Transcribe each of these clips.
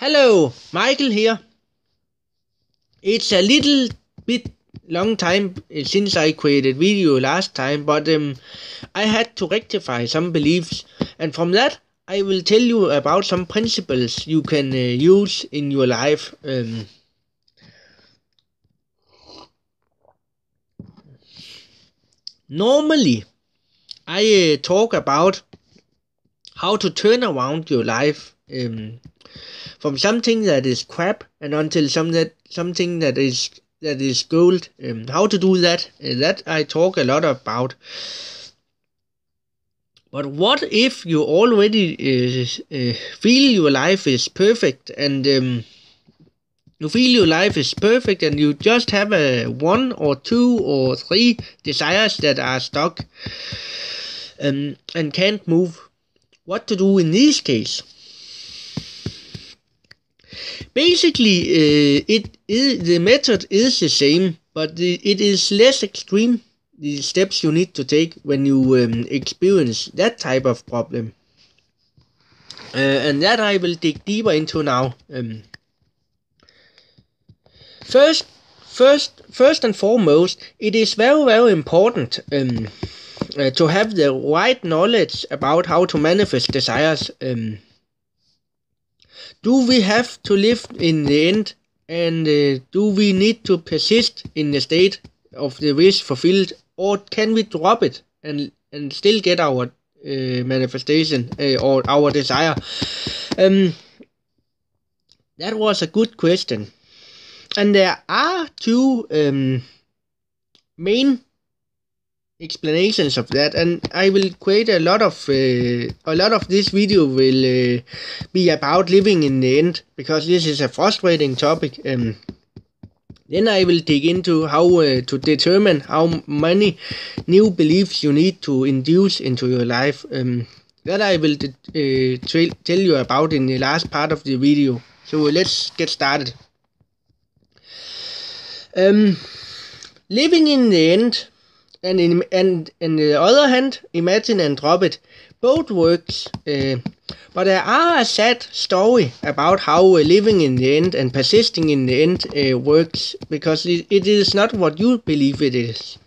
Hello, Mikael here. It's a little bit long time since I created video last time, but um, I had to rectify some beliefs, and from that I will tell you about some principles you can uh, use in your life. Um, normally, I uh, talk about how to turn around your life um, from something that is crap and until some that something that is that is gold. Um, how to do that? Uh, that I talk a lot about. But what if you already uh, uh, feel your life is perfect and um, you feel your life is perfect and you just have a one or two or three desires that are stuck um, and can't move? What to do in this case? Basically, uh, it is, the method is the same, but the, it is less extreme the steps you need to take when you um, experience that type of problem. Uh, and that I will dig deeper into now. Um, first, first, first and foremost, it is very, very important um, uh, to have the right knowledge about how to manifest desires. Um, do we have to live in the end, and uh, do we need to persist in the state of the wish fulfilled? Or can we drop it and and still get our uh, manifestation uh, or our desire? Um, that was a good question, and there are two um, main explanations of that and i will create a lot of uh, a lot of this video will uh, be about living in the end because this is a frustrating topic um, then I will dig into how uh, to determine how many new beliefs you need to induce into your life. Um, that I will uh, tell you about in the last part of the video. So let's get started. Um, living in the end and in and in the other hand, imagine and drop it. Both works. Uh, but there are a sad story about how uh, living in the end and persisting in the end uh, works because it, it is not what you believe it is.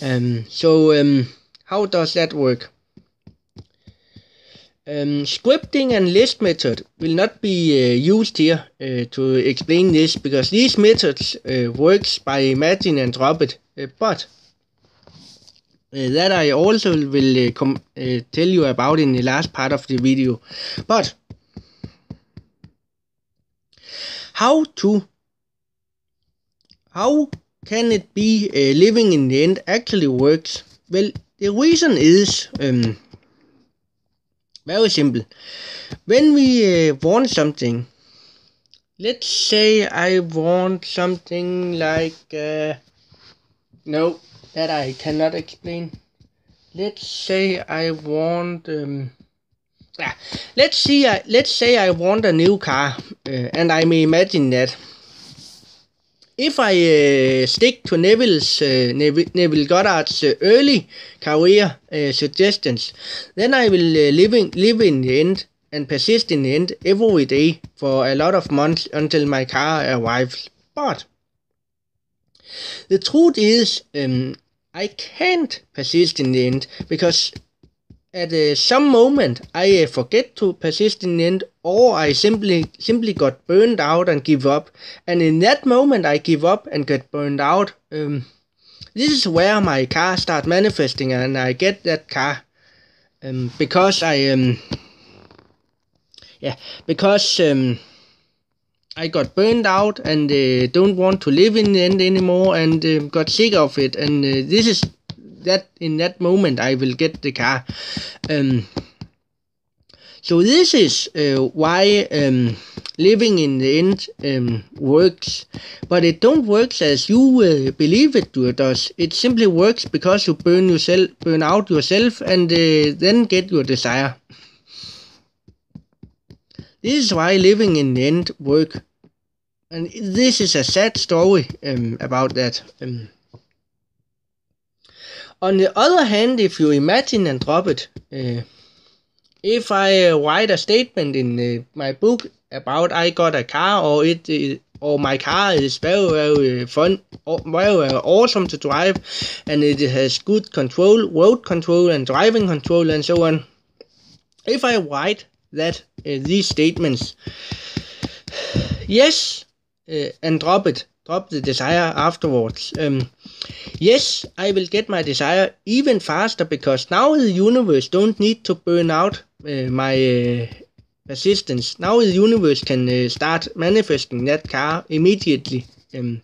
Um, so, um, how does that work? Um, scripting and list method will not be uh, used here uh, to explain this because these methods uh, works by imagine and drop it. But that I also will tell you about in the last part of the video. But how to how can it be living in the end actually works? Well, the reason is um, very simple. When we uh, want something, let's say I want something like uh, no that I cannot explain. Let's say I want um, yeah, let's see uh, let's say I want a new car uh, and I may imagine that if I uh, stick to Neville's uh, Neville, Neville Goddard's uh, early career uh, suggestions, then I will uh, live in live in the end and persist in the end every day for a lot of months until my car arrives. But the truth is, um, I can't persist in the end because at uh, some moment I uh, forget to persist in the end or I simply simply got burned out and give up. And in that moment I give up and get burned out. Um, this is where my car start manifesting and I get that car. Um, because I um yeah because um I got burned out and uh, don't want to live in the end anymore and uh, got sick of it. And uh, this is that in that moment I will get the car. Um, so this is uh, why um, living in the end um, works, but it don't work as you uh, believe it does. It simply works because you burn yourself, burn out yourself, and uh, then get your desire. This is why living in the end work. And this is a sad story um, about that. Um, on the other hand, if you imagine and drop it, uh, if I uh, write a statement in uh, my book about I got a car or it uh, or my car is very very fun, very, very awesome to drive, and it has good control, road control, and driving control, and so on. If I write that uh, these statements, yes, uh, and drop it, drop the desire afterwards. Um, yes, I will get my desire even faster because now the universe don't need to burn out uh, my uh, persistence. Now the universe can uh, start manifesting that car immediately. Um,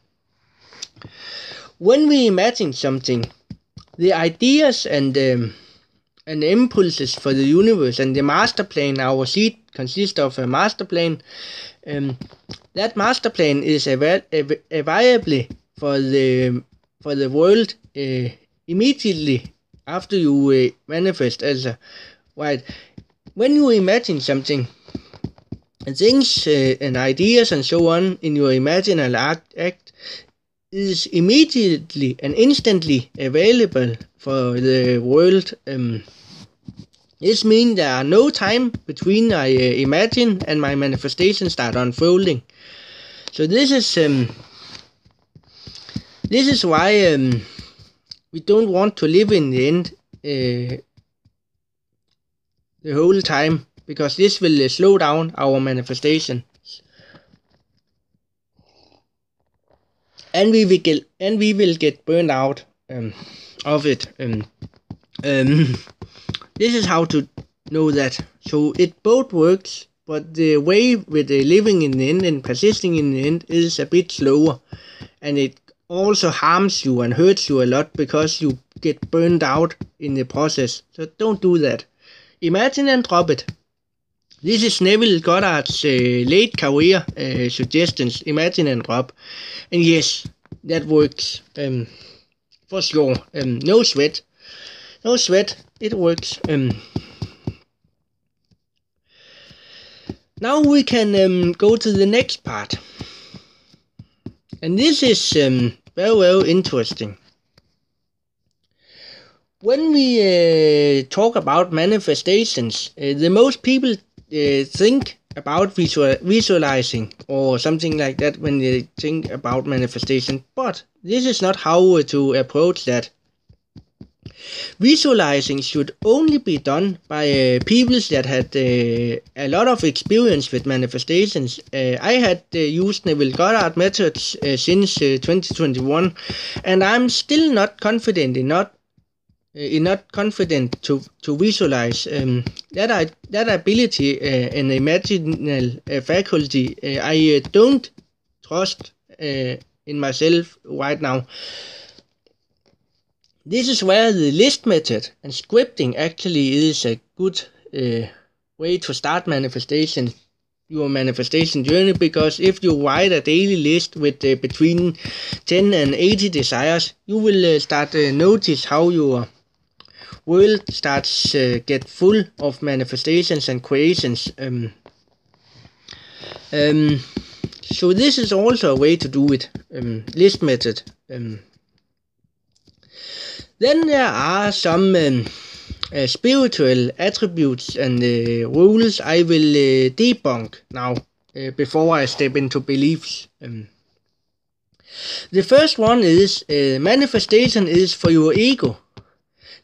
when we imagine something, the ideas and um, and the impulses for the universe and the master plan, our seed consists of a master plan. Um, that master plan is available for the for the world uh, immediately after you uh, manifest as a right when you imagine something, things uh, and ideas and so on in your imaginal act, act is immediately and instantly available for the world. Um, this means there are no time between I uh, imagine and my manifestation start unfolding. So this is um, this is why um, we don't want to live in the end uh, the whole time because this will uh, slow down our manifestation and we will get and we will get burned out um, of it um, um, this is how to know that so it both works but the way with the living in the end and persisting in the end is a bit slower and it also harms you and hurts you a lot because you get burned out in the process so don't do that Imagine and drop it. This is Neville Goddard's uh, late career uh, suggestions. Imagine and drop. And yes, that works. Um, for sure. Um, no sweat. No sweat. It works. Um, now we can um, go to the next part. And this is um, very, very interesting when we uh, talk about manifestations, uh, the most people uh, think about visual visualizing or something like that when they think about manifestation, but this is not how to approach that. Visualizing should only be done by uh, people that had uh, a lot of experience with manifestations. Uh, I had uh, used Neville Goddard methods uh, since uh, 2021, and I'm still not confident enough uh, not confident to to visualize um, that I, that ability uh, and imaginal uh, faculty uh, I don't trust in myself right now. This is where the list method and scripting actually is a good way to start manifestation your manifestation journey because if you write a daily list with uh, between 10 and 80 desires you will uh, start to notice how your world starts uh, get full of manifestations and creations. Um, um, so this is also a way to do it. Um, list method. Um, then there are some um, uh, spiritual attributes and uh, rules I will uh, debunk now before I step into beliefs. Um, the first one is manifestation is for your ego.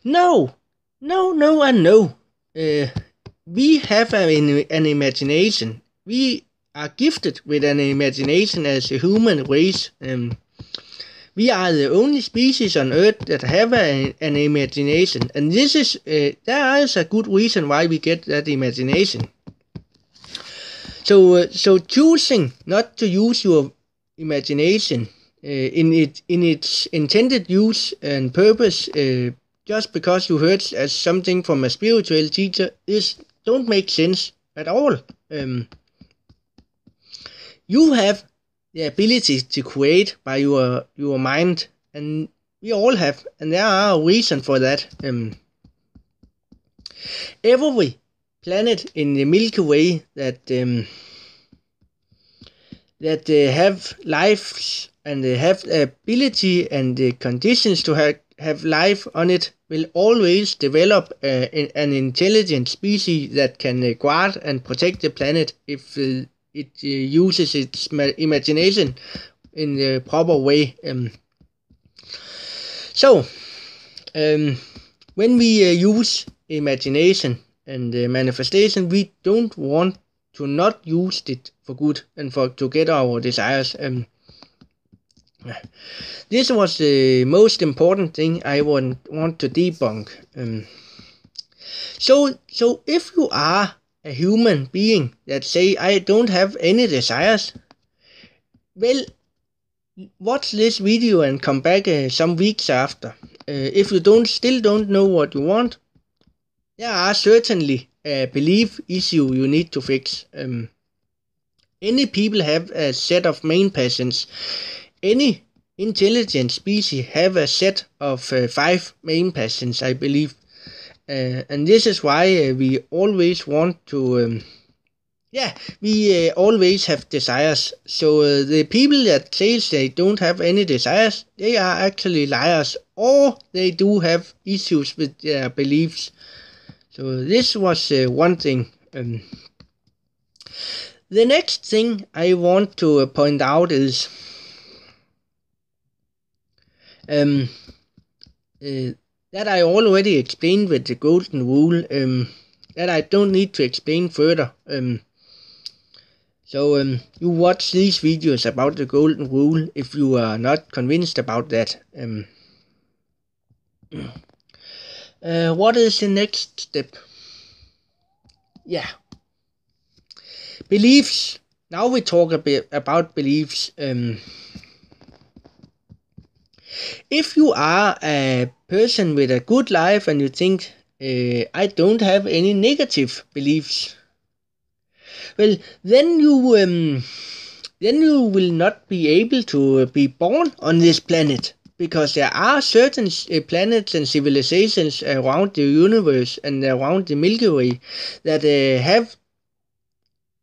No, no, no, and no. We have an, an imagination. We are gifted with an imagination as a human race. Um, we are the only species on Earth that have a, an imagination, and this is uh, there is a good reason why we get that imagination. So, uh, so choosing not to use your imagination uh, in it in its intended use and purpose uh, just because you heard as something from a spiritual teacher is don't make sense at all. Um, you have the ability to create by your your mind, and we all have, and there are a reason for that. Um, every planet in the Milky Way that um, that uh, have lives and they have the ability and the conditions to have have life on it will always develop uh, an intelligent species that can uh, guard and protect the planet if uh, it uh, uses its imagination in the proper way. Um, so, um, when we uh, use imagination and manifestation, we don't want to not use it for good and for to get our desires. Um, this was the most important thing I want want to debunk. Um, so so if you are a human being that say I don't have any desires, well, watch this video and come back uh, some weeks after. Uh, if you don't still don't know what you want, there are certainly a belief issue you need to fix. Um, any people have a set of main passions. Any intelligent species have a set of uh, five main passions, I believe. Uh, and this is why uh, we always want to um, yeah we uh, always have desires. So uh, the people that says they don't have any desires. They are actually liars or they do have issues with their beliefs. So this was uh, one thing. Um, the next thing i want to point out is um, that I already explained with the golden rule, um, that I don't need to explain further. Um, so um, you watch these videos about the golden rule if you are not convinced about that. Um, uh, what is the next step? Yeah. Beliefs. Now we talk a bit about beliefs. Um, if you are a person with a good life and you think, uh, I don't have any negative beliefs, well, then you um, then you will not be able to be born on this planet because there are certain uh, planets and civilizations around the universe and around the Milky Way that uh, have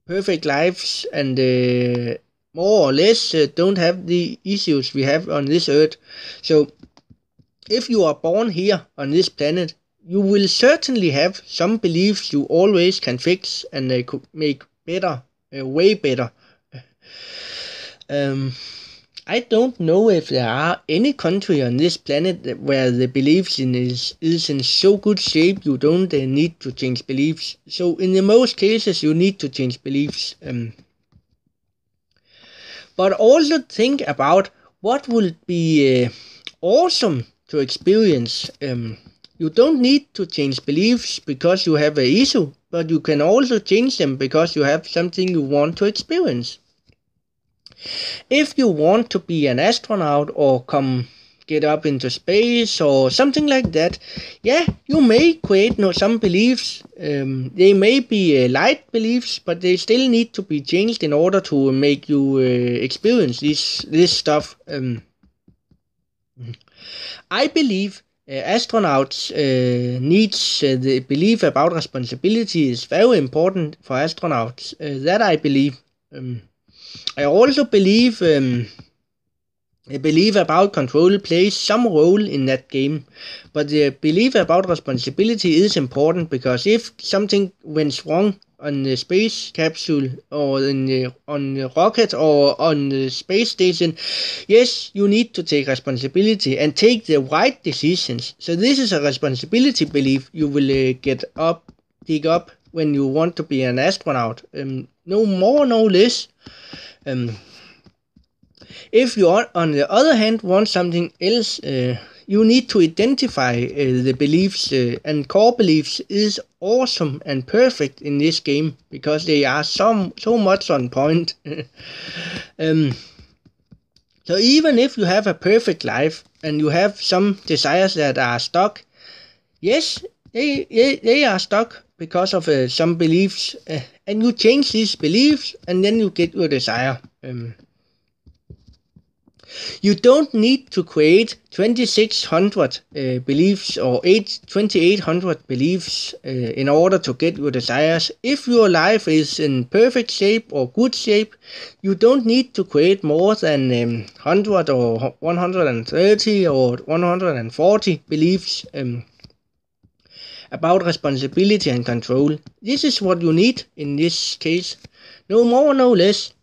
perfect lives and uh, more or less uh, don't have the issues we have on this earth. So, if you are born here on this planet, you will certainly have some beliefs you always can fix and they could make better, uh, way better. Um, I don't know if there are any country on this planet where the beliefs in is, is in so good shape you don't uh, need to change beliefs. So in the most cases you need to change beliefs. Um, but also think about what would be uh, awesome to experience. Um, you don't need to change beliefs because you have an issue, but you can also change them because you have something you want to experience. If you want to be an astronaut or come get up into space or something like that, yeah, you may create some beliefs. Um, they may be uh, light beliefs, but they still need to be changed in order to make you uh, experience this this stuff. Um, I believe uh, astronauts uh, needs uh, the belief about responsibility is very important for astronauts. Uh, that I believe. Um, I also believe. Um, a belief about control plays some role in that game, but the belief about responsibility is important because if something went wrong on the space capsule or in the, on the rocket or on the space station, yes, you need to take responsibility and take the right decisions. So this is a responsibility belief you will uh, get up, dig up when you want to be an astronaut. Um, no more, no less. Um, if you, are, on the other hand, want something else, uh, you need to identify uh, the beliefs, uh, and core beliefs is awesome and perfect in this game because they are so, so much on point. um, so even if you have a perfect life and you have some desires that are stuck, yes, they, they, they are stuck because of uh, some beliefs, uh, and you change these beliefs and then you get your desire. Um, You don't need to create 2600 uh, beliefs or 8, 2800 beliefs uh, in order to get your desires. If your life is in perfect shape or good shape, you don't need to create more than um, 100 or 130 or 140 beliefs um, about responsibility and control. This is what you need in this case. No more, no less.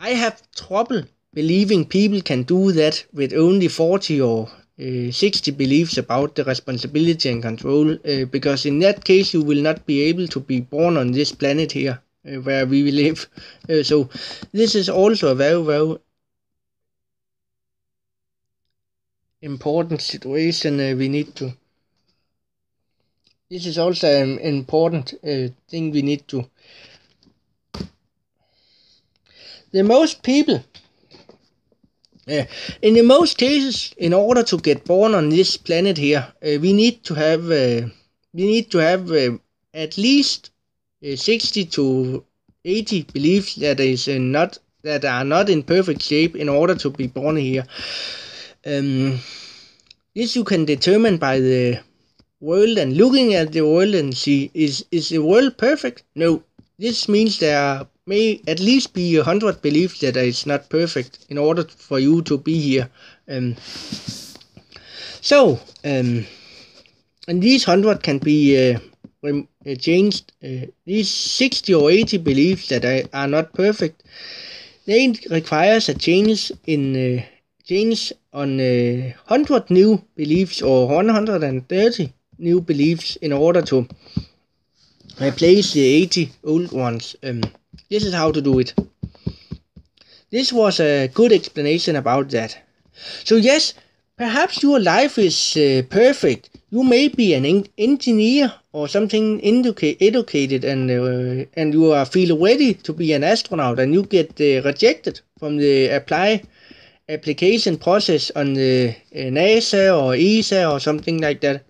I have trouble believing people can do that with only 40 or uh, 60 beliefs about the responsibility and control, uh, because in that case you will not be able to be born on this planet here uh, where we live. Uh, so this is also a very, very important situation uh, we need to. This is also an important uh, thing we need to the most people uh, in the most cases in order to get born on this planet here uh, we need to have uh, we need to have uh, at least uh, 60 to 80 beliefs that is uh, not that are not in perfect shape in order to be born here. Um, this you can determine by the world and looking at the world and see is is the world perfect? No. This means there are may at least be a hundred beliefs that it's not perfect in order for you to be here. Um, so, um, and these hundred can be uh, uh, changed. Uh, these 60 or 80 beliefs that are, are not perfect, they requires a change in uh, change on uh, 100 new beliefs or 130 new beliefs in order to replace the 80 old ones. Um, this is how to do it. This was a good explanation about that. So yes, perhaps your life is uh, perfect. You may be an en engineer or something educated and uh, and you are feel ready to be an astronaut and you get uh, rejected from the apply application process on the uh, NASA or ESA or something like that.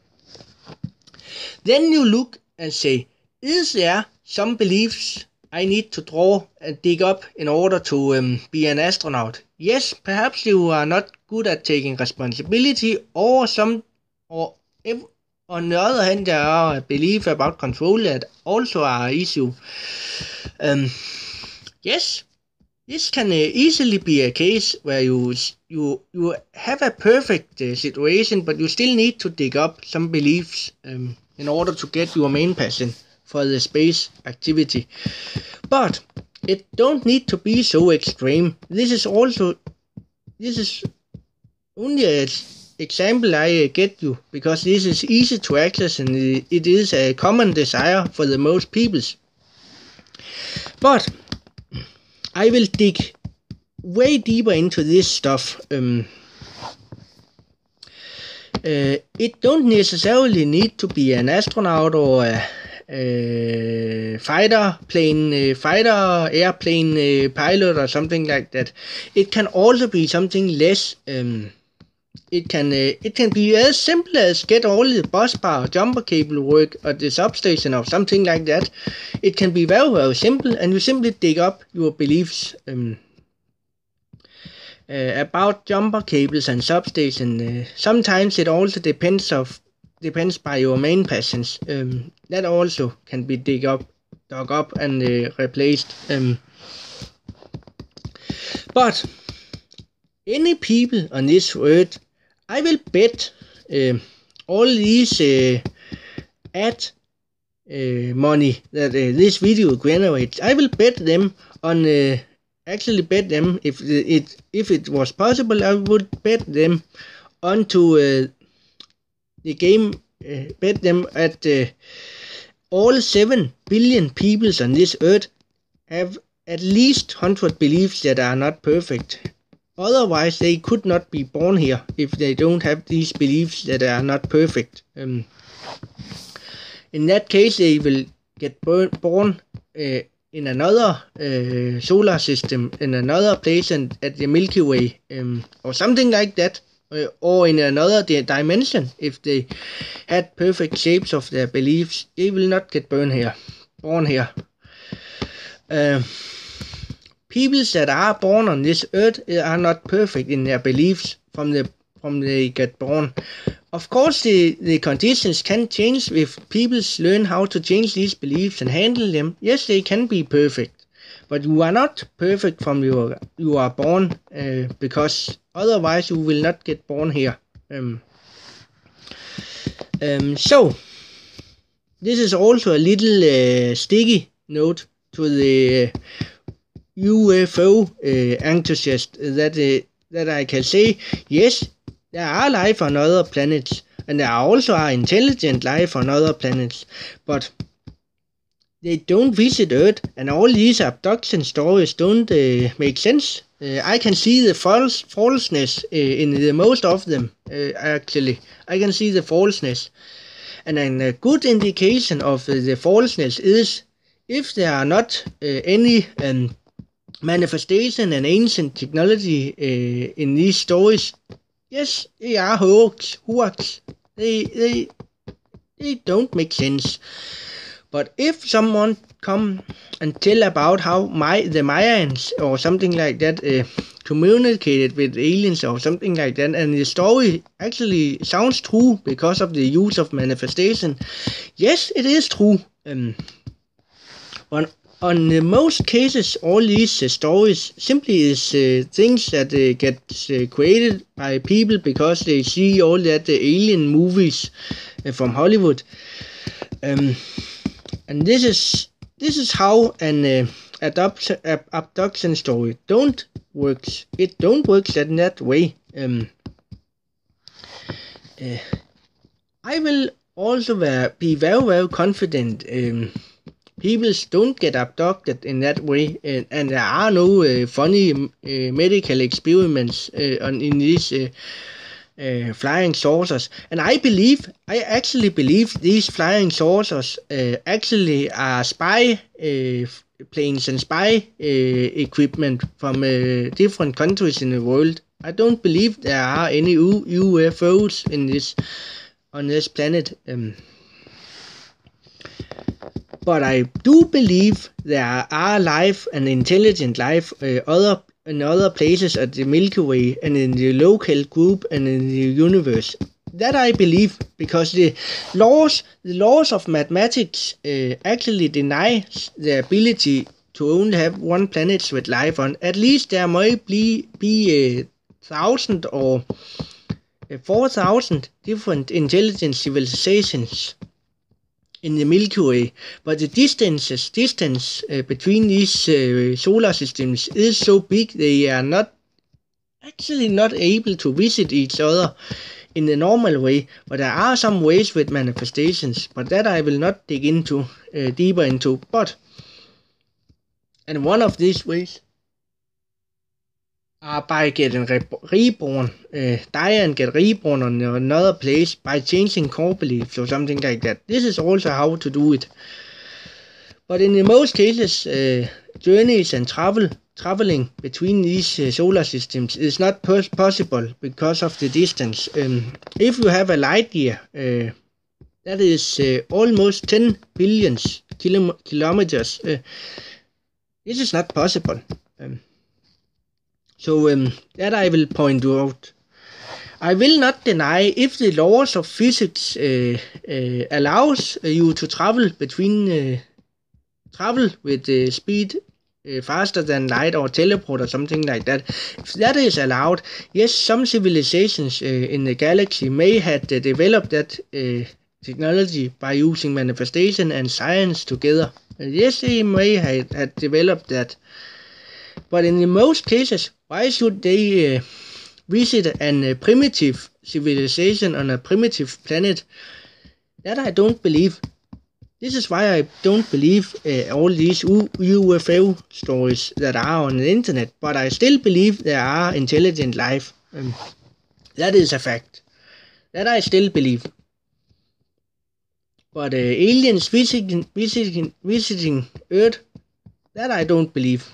Then you look and say, is there some beliefs I need to draw and dig up in order to um, be an astronaut. Yes, perhaps you are not good at taking responsibility or some or if on the other hand there are belief about control that also are issue. Um, yes, this can uh, easily be a case where you you you have a perfect uh, situation, but you still need to dig up some beliefs um, in order to get your main passion for the space activity. But it don't need to be so extreme. This is also this is only an example I get you because this is easy to access and it is a common desire for the most peoples. But I will dig way deeper into this stuff. Um, uh, it don't necessarily need to be an astronaut or a uh, fighter plane, uh, fighter airplane uh, pilot or something like that. It can also be something less. Um, it can uh, it can be as simple as get all the bus bar jumper cable work at the substation or something like that. It can be very very simple, and you simply dig up your beliefs. Um, uh, about jumper cables and substation. Uh, sometimes it also depends of depends by your main passions. Um, that also can be dig up, dug up and uh, replaced. Um, but any people on this earth, I will bet uh, all these uh, ad uh, money that this video generates. I will bet them on. Actually, bet them if it if it was possible. I would bet them onto the game uh, bet them at uh, all 7 billion peoples on this earth have at least 100 beliefs that are not perfect. Otherwise, they could not be born here if they don't have these beliefs that are not perfect. Um, in that case, they will get born uh, in another uh, solar system, in another place and at the Milky Way, um, or something like that or in another dimension. If they had perfect shapes of their beliefs, they will not get born here. Born here. Uh, people that are born on this earth are not perfect in their beliefs from the from they get born. Of course, the, the conditions can change if people learn how to change these beliefs and handle them. Yes, they can be perfect, but you are not perfect from your you are born uh, because otherwise you will not get born here. Um, um, so this is also a little uh, sticky note to the UFO uh, enthusiast that uh, that I can say yes there are life on other planets, and there are also are intelligent life on other planets, but they don't visit Earth, and all these abduction stories don't uh, make sense. Uh, I can see the false falseness uh, in the most of them. Uh, actually, I can see the falseness, and a good indication of the falseness is if there are not uh, any um, manifestation and ancient technology uh, in these stories Yes, they are hoax, hoax. They, they, they don't make sense. But if someone come and tell about how my the Mayans or something like that uh, communicated with aliens or something like that, and the story actually sounds true because of the use of manifestation, yes, it is true. Um, on on the most cases, all these uh, stories simply is uh, things that uh, get uh, created by people because they see all that uh, alien movies uh, from Hollywood. Um, and this is this is how an adopt, abduction story don't works. It don't works in that way. Um, I will also be very very confident. Um, people don't get abducted in that way, and, and there are no uh, funny uh, medical experiments uh, on in these uh, uh, flying saucers. And I believe, I actually believe these flying saucers uh, actually are spy planes and spy equipment from different countries in the world. I don't believe there are any U- UFOs in this on this planet. Um, but I do believe there are life and intelligent life uh, other in other places at the Milky Way and in the local group and in the universe. That I believe because the laws, the laws of mathematics, uh, actually deny the ability to only have one planet with life on. At least there might be be a thousand or four thousand different intelligent civilizations in the Milky Way, but the distances distance uh, between these uh, solar systems is so big they are not actually not able to visit each other in the normal way. But there are some ways with manifestations, but that I will not dig into uh, deeper into. But and one of these ways are get a reborn, uh, øh, die and get reborn on another place by changing core beliefs or something like that. This is also how to do it. But in the most cases, uh, journeys and travel traveling between these uh, solar systems is not possible because of the distance. Um, if you have a light year, uh, that is uh, almost 10 billions kilo kilometers. Uh, this is not possible. Um, so um, that I will point out. I will not deny if the laws of physics uh, uh, allows øh, you to travel between uh, travel with uh, speed uh, faster than light or teleport or something like that. If that is allowed, yes, some civilizations uh, in the galaxy may have developed that technology by using manifestation and science together. yes, they may have, have developed that. But in the most cases, why should they uh, visit a uh, primitive civilization on a primitive planet? That I don't believe. This is why I don't believe uh, all these U- UFO stories that are on the internet, but I still believe there are intelligent life. Um, that is a fact. That I still believe. But uh, aliens visiting, visiting, visiting Earth, that I don't believe.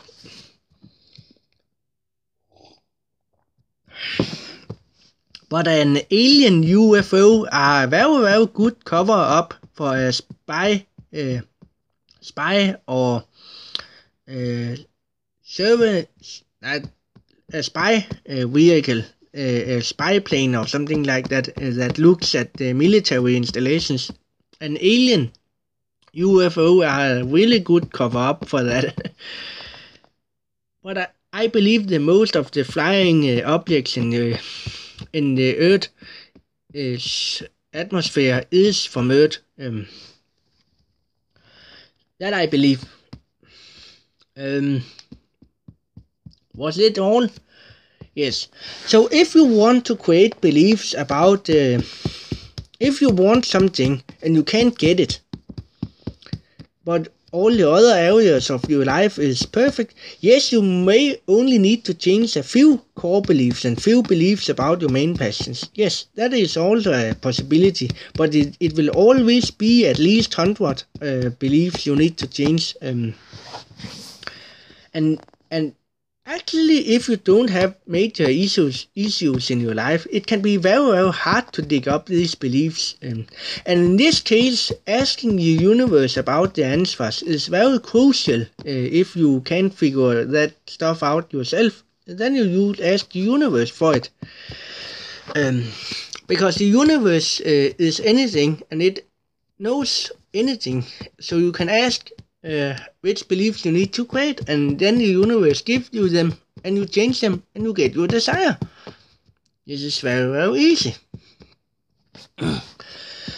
But an alien UFO are ah, a very, very good cover up for a spy, uh, spy or uh, øh, service, uh, a spy uh, vehicle, uh, a spy plane or something like that, uh, that looks at the military installations. An alien UFO are a really good cover up for that. but I, I believe the most of the flying uh, objects in the in the atmosphere is from Earth. Um, that I believe. Um, was it all? Yes. So if you want to create beliefs about, uh, if you want something and you can't get it, but all the other areas of your life is perfect, yes, you may only need to change a few core beliefs and few beliefs about your main passions. Yes, that is also a possibility, but it, it will always be at least 100 uh, beliefs you need to change. Um, and and Actually, if you don't have major issues issues in your life, it can be very very hard to dig up these beliefs. Um, and in this case, asking the universe about the answers is very crucial. Uh, if you can't figure that stuff out yourself, then you ask the universe for it. Um, because the universe uh, is anything and it knows anything, so you can ask uh, which beliefs you need to create, and then the universe gives you them, and you change them, and you get your desire. This is very, very easy.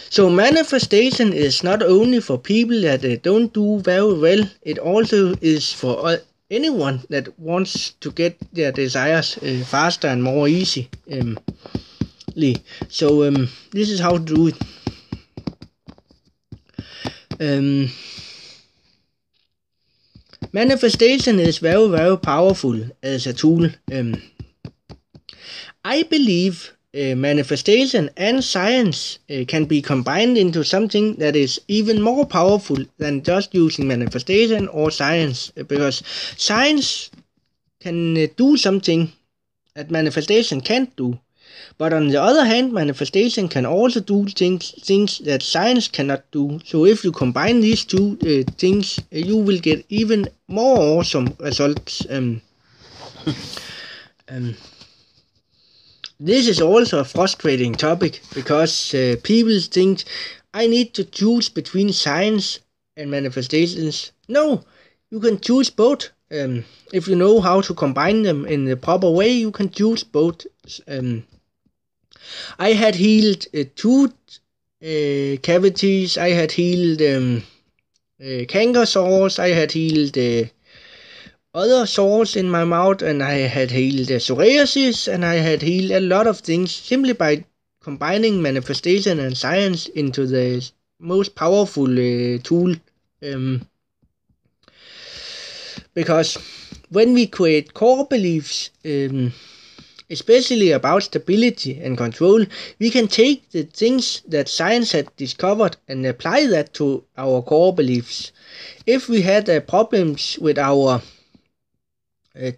so manifestation is not only for people that uh, don't do very well, it also is for uh, anyone that wants to get their desires uh, faster and more easy. Um, so um, this is how to do it. Um, Manifestation is very, very powerful as a tool. Um, I believe uh, manifestation and science uh, can be combined into something that is even more powerful than just using manifestation or science øh, because science can uh, do something that manifestation can't do but on the other hand, manifestation can also do things, things that science cannot do. So if you combine these two uh, things, uh, you will get even more awesome results. Um, um, this is also a frustrating topic because uh, people think I need to choose between science and manifestations. No, you can choose both. Um, if you know how to combine them in the proper way, you can choose both. Um, I had healed uh, tooth uh, cavities. I had healed um, uh, canker sores. I had healed uh, other sores in my mouth, and I had healed uh, psoriasis, and I had healed a lot of things simply by combining manifestation and science into the most powerful uh, tool. Um, because when we create core beliefs, um, especially about stability and control, we can take the things that science had discovered and apply that to our core beliefs. If we had uh, problems with our uh,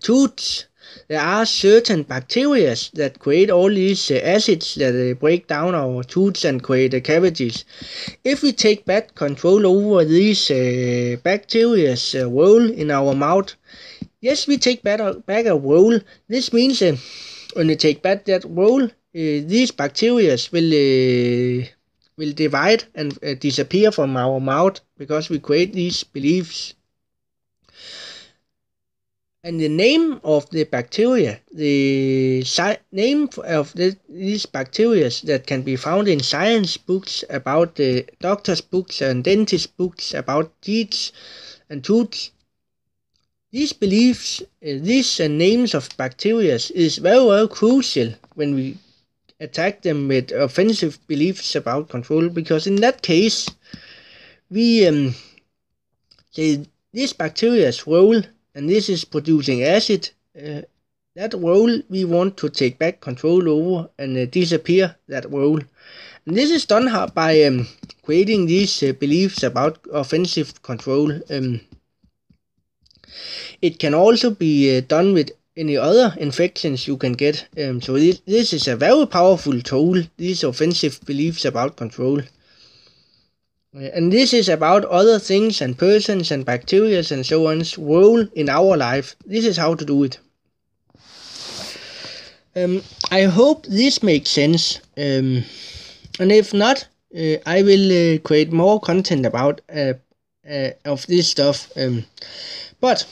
there are certain bacteria that create all these uh, acids that uh, break down our tooth and create uh, cavities. If we take back control over these uh, bacteria's uh, role in our mouth, yes, we take a, back a role. This means uh, when you take back that role, uh, these bacteria will uh, will divide and uh, disappear from our mouth because we create these beliefs. And the name of the bacteria, the name of the, these bacteria that can be found in science books about the doctor's books and dentist books about teeth and tooth these beliefs, uh, these uh, names of bacteria is very, very crucial when we attack them with offensive beliefs about control because in that case, we um, say this bacteria's role and this is producing acid. Uh, that role we want to take back control over and uh, disappear that role. And this is done by um, creating these uh, beliefs about offensive control. Um, it can also be uh, done with any other infections you can get. Um, so this, is a very powerful tool, these offensive beliefs about control. Uh, and this is about other things and persons and bacteria and so on's role in our life. This is how to do it. Um, I hope this makes sense. Um, and if not, uh, I will uh, create more content about uh, uh, of this stuff. Um, but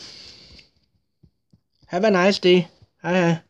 have a nice day. Hi.